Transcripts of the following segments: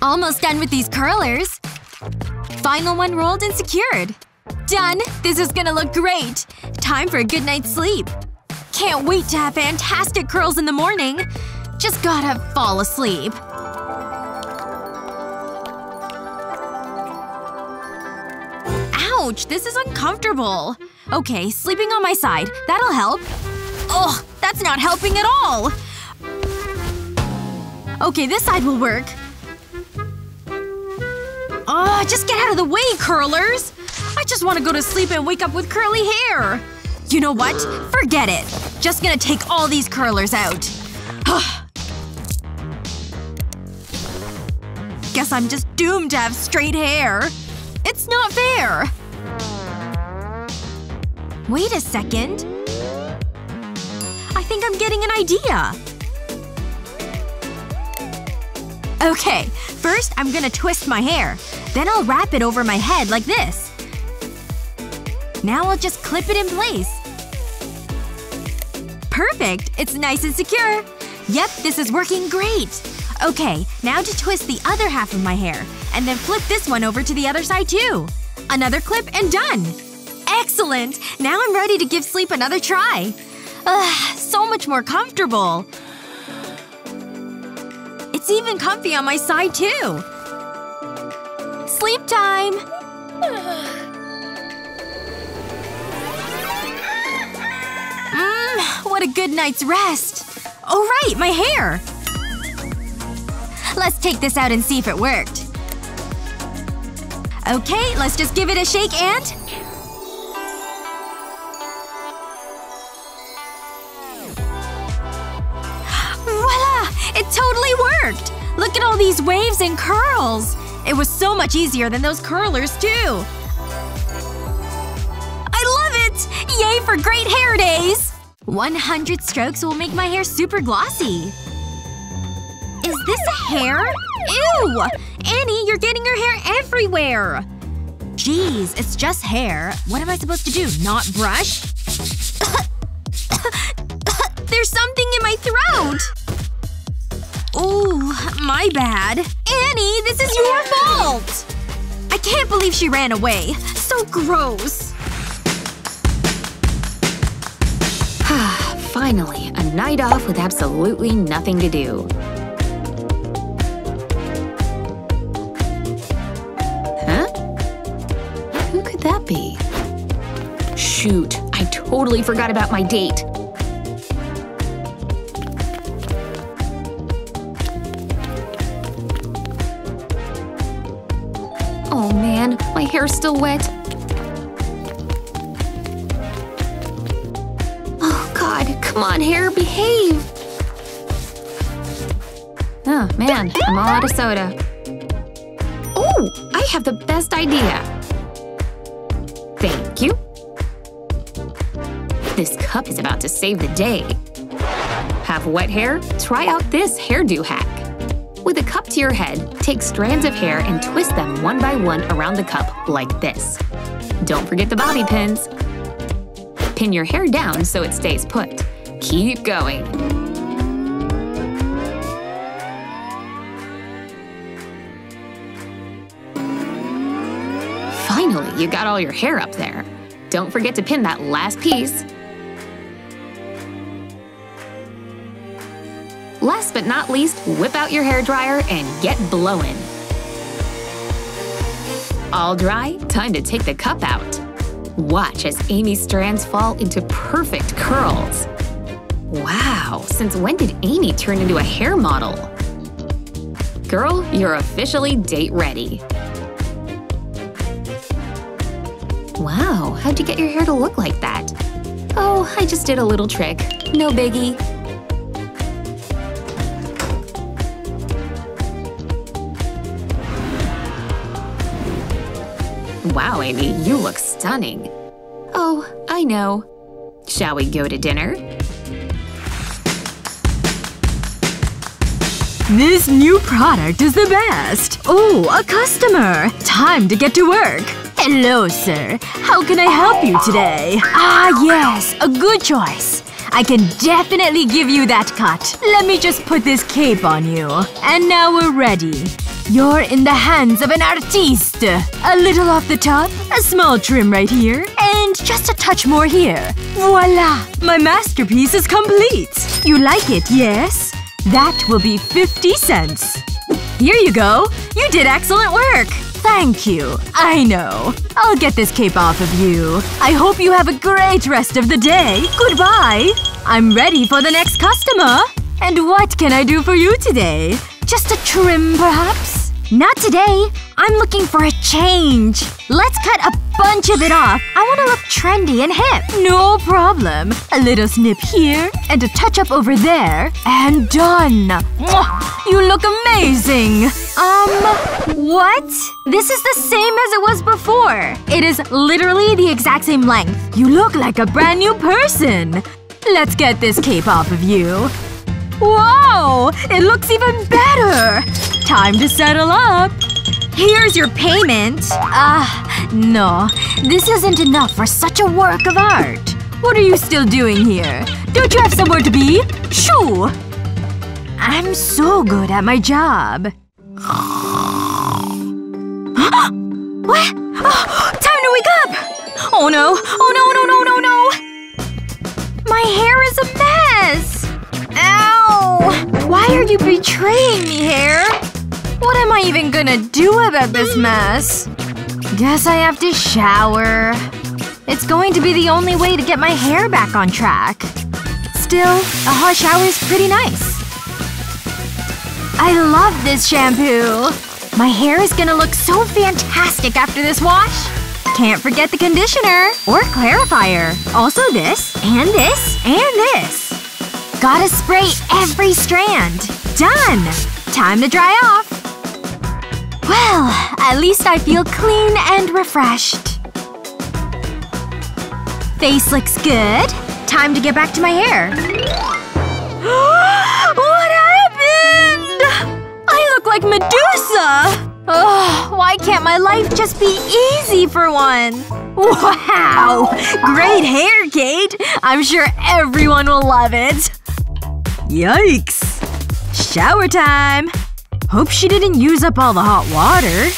Almost done with these curlers. Final one rolled and secured. Done! This is gonna look great! Time for a good night's sleep. Can't wait to have fantastic curls in the morning. Just gotta fall asleep. Ouch! This is uncomfortable. Okay, sleeping on my side. That'll help. Ugh! That's not helping at all! Okay, this side will work. Just get out of the way, curlers! I just want to go to sleep and wake up with curly hair. You know what? Forget it. Just gonna take all these curlers out. Guess I'm just doomed to have straight hair. It's not fair. Wait a second. I think I'm getting an idea. Okay, first I'm gonna twist my hair. Then I'll wrap it over my head like this. Now I'll just clip it in place. Perfect! It's nice and secure. Yep, this is working great. Okay, now to twist the other half of my hair. And then flip this one over to the other side too. Another clip and done! Excellent! Now I'm ready to give sleep another try. Ugh, so much more comfortable. It's even comfy on my side too. Sleep time! Mmm, what a good night's rest. Oh right, my hair! Let's take this out and see if it worked. Okay, let's just give it a shake and… Voila! It totally worked! Look at all these waves and curls! It was so much easier than those curlers, too! I love it! Yay for great hair days! 100 strokes will make my hair super glossy. Is this a hair? Ew! Annie, you're getting your hair everywhere! Jeez, it's just hair. What am I supposed to do? Not brush? There's something in my throat! Ooh, my bad. Annie, this is your fault! I can't believe she ran away. So gross. Finally, a night off with absolutely nothing to do. Huh? Who could that be? Shoot, I totally forgot about my date. Hair's still wet. Oh god, come on hair, behave! Oh man, I'm all out of soda. Oh, I have the best idea! Thank you. This cup is about to save the day. Have wet hair? Try out this hairdo hack. With a cup to your head, take strands of hair and twist them one by one around the cup like this. Don't forget the bobby pins. Pin your hair down so it stays put. Keep going. Finally, you got all your hair up there. Don't forget to pin that last piece. Last but not least, whip out your hair dryer and get blowing. All dry, time to take the cup out. Watch as Amy's strands fall into perfect curls. Wow, since when did Amy turn into a hair model? Girl, you're officially date ready. Wow, how'd you get your hair to look like that? Oh, I just did a little trick. No biggie. Wow, Amy, you look stunning. Oh, I know. Shall we go to dinner? This new product is the best! Oh, a customer! Time to get to work! Hello, sir. How can I help you today? Ah, yes. A good choice. I can definitely give you that cut. Let me just put this cape on you. And now we're ready. You're in the hands of an artiste. A little off the top, a small trim right here, and just a touch more here. Voila! My masterpiece is complete! You like it, yes? That will be 50 cents. Here you go. You did excellent work. Thank you. I know. I'll get this cape off of you. I hope you have a great rest of the day. Goodbye. I'm ready for the next customer. And what can I do for you today? Just a trim, perhaps? Not today. I'm looking for a change. Let's cut a bunch of it off. I want to look trendy and hip. No problem. A little snip here, and a touch-up over there, and done. Mwah! You look amazing. Um, what? This is the same as it was before. It is literally the exact same length. You look like a brand new person. Let's get this cape off of you. Whoa! It looks even better! Time to settle up. Here's your payment. Ah, no. This isn't enough for such a work of art. What are you still doing here? Don't you have somewhere to be? Shoo! I'm so good at my job. You betraying me, hair? What am I even gonna do about this mess? Guess I have to shower. It's going to be the only way to get my hair back on track. Still, a hot shower is pretty nice. I love this shampoo. My hair is gonna look so fantastic after this wash. Can't forget the conditioner. Or clarifier. Also this. And this. And this. Gotta spray every strand. Done! Time to dry off. Well, at least I feel clean and refreshed. Face looks good. Time to get back to my hair. what happened? I look like Medusa! Ugh, why can't my life just be easy for once? Wow! Great hair, Kate! I'm sure everyone will love it. Yikes. Shower time. Hope she didn't use up all the hot water.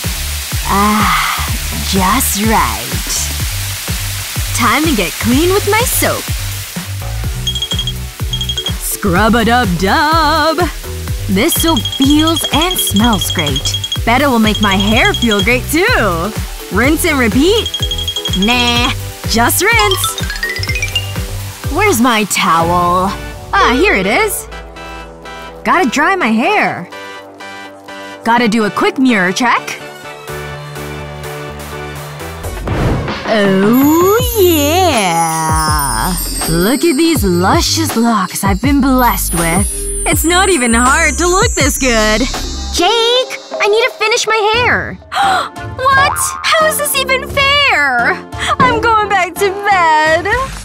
Ah, just right. Time to get clean with my soap. Scrub-a-dub-dub. This soap feels and smells great. Bet it will make my hair feel great too. Rinse and repeat? Nah. Just rinse. Where's my towel? Ah, here it is. Gotta dry my hair. Gotta do a quick mirror check. Oh yeah! Look at these luscious locks I've been blessed with. It's not even hard to look this good. Jake! I need to finish my hair. what? How is this even fair? I'm going back to bed.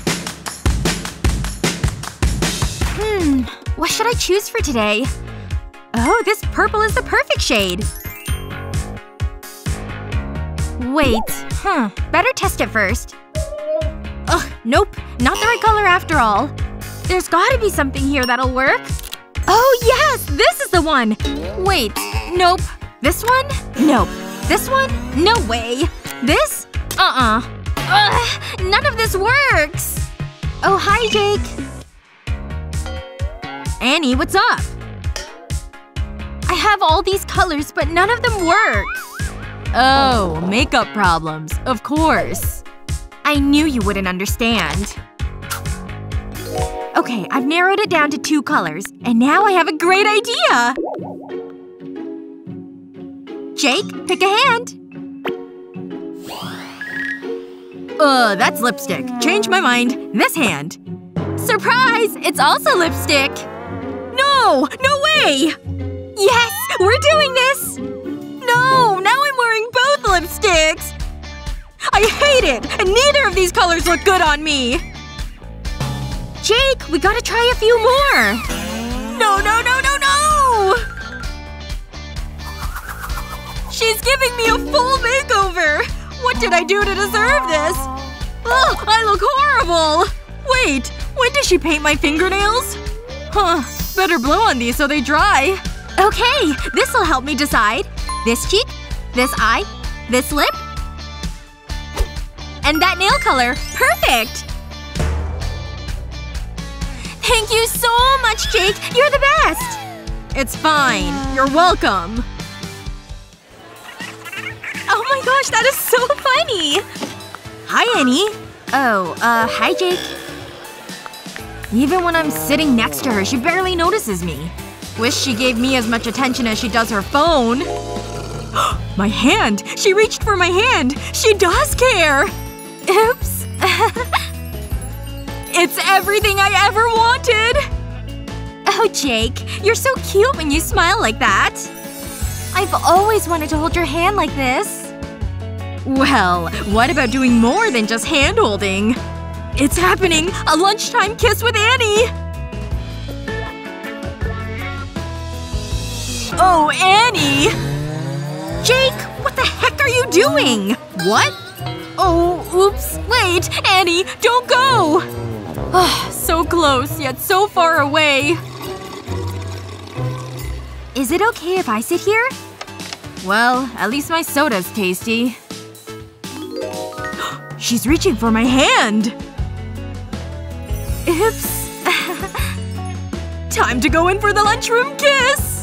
What should I choose for today? Oh, this purple is the perfect shade. Wait. Huh. Better test it first. Ugh. Nope. Not the right color after all. There's gotta be something here that'll work. Oh yes! This is the one! Wait. Nope. This one? Nope. This one? No way. This? Uh-uh. Ugh. None of this works! Oh, hi, Jake. Annie, what's up? I have all these colors, but none of them work. Oh, makeup problems. Of course. I knew you wouldn't understand. Okay, I've narrowed it down to two colors. And now I have a great idea! Jake, pick a hand. Ugh, that's lipstick. Change my mind. This hand. Surprise! It's also lipstick! No! No way! Yes! We're doing this! No! Now I'm wearing both lipsticks! I hate it! And neither of these colors look good on me! Jake, we gotta try a few more! No, no, no, no, no! She's giving me a full makeover! What did I do to deserve this? Ugh, I look horrible! Wait, when did she paint my fingernails? Huh. Better blow on these so they dry. Okay, this'll help me decide. This cheek. This eye. This lip. And that nail color. Perfect! Thank you so much, Jake! You're the best! It's fine. You're welcome. Oh my gosh, that is so funny! Hi, Annie. Oh, uh, hi, Jake. Even when I'm sitting next to her, she barely notices me. Wish she gave me as much attention as she does her phone. my hand! She reached for my hand! She does care! Oops. it's everything I ever wanted! Oh, Jake. You're so cute when you smile like that. I've always wanted to hold your hand like this. Well, what about doing more than just hand-holding? It's happening! A lunchtime kiss with Annie! Oh, Annie! Jake, what the heck are you doing? What? Oh, oops. Wait! Annie, don't go! Ah, so close, yet so far away. Is it okay if I sit here? Well, at least my soda's tasty. She's reaching for my hand! Oops. Time to go in for the lunchroom kiss!